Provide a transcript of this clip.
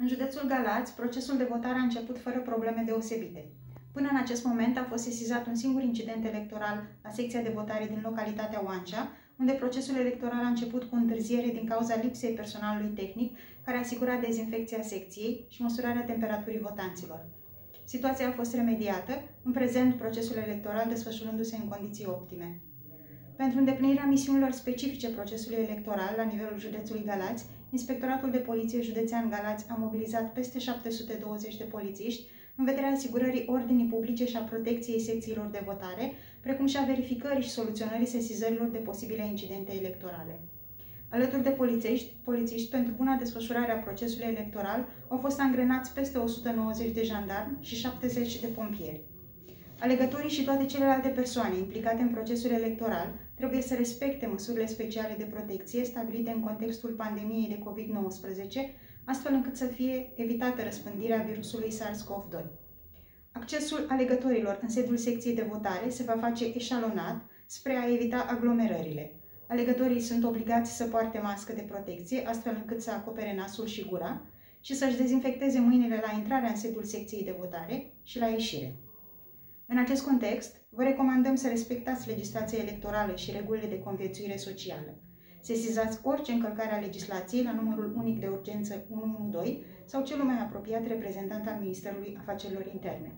În județul Galați, procesul de votare a început fără probleme deosebite. Până în acest moment a fost sesizat un singur incident electoral la secția de votare din localitatea Oancea, unde procesul electoral a început cu întârziere din cauza lipsei personalului tehnic care asigura dezinfecția secției și măsurarea temperaturii votanților. Situația a fost remediată, în prezent procesul electoral desfășurându-se în condiții optime. Pentru îndeplinirea misiunilor specifice procesului electoral la nivelul județului Galați, Inspectoratul de Poliție Județean Galați a mobilizat peste 720 de polițiști în vederea asigurării ordinii publice și a protecției secțiilor de votare, precum și a verificării și soluționării sesizărilor de posibile incidente electorale. Alături de polițiști, polițiști, pentru buna desfășurare a procesului electoral, au fost angrenați peste 190 de jandarmi și 70 de pompieri. Alegătorii și toate celelalte persoane implicate în procesul electoral trebuie să respecte măsurile speciale de protecție stabilite în contextul pandemiei de COVID-19, astfel încât să fie evitată răspândirea virusului SARS-CoV-2. Accesul alegătorilor în sediul secției de votare se va face eșalonat spre a evita aglomerările. Alegătorii sunt obligați să poarte mască de protecție, astfel încât să acopere nasul și gura, și să-și dezinfecteze mâinile la intrarea în sediul secției de votare și la ieșire. În acest context, vă recomandăm să respectați legislația electorală și regulile de conviețuire socială. Sesizați orice încălcare a legislației la numărul unic de urgență 112 sau celul mai apropiat reprezentant al Ministerului Afacerilor Interne.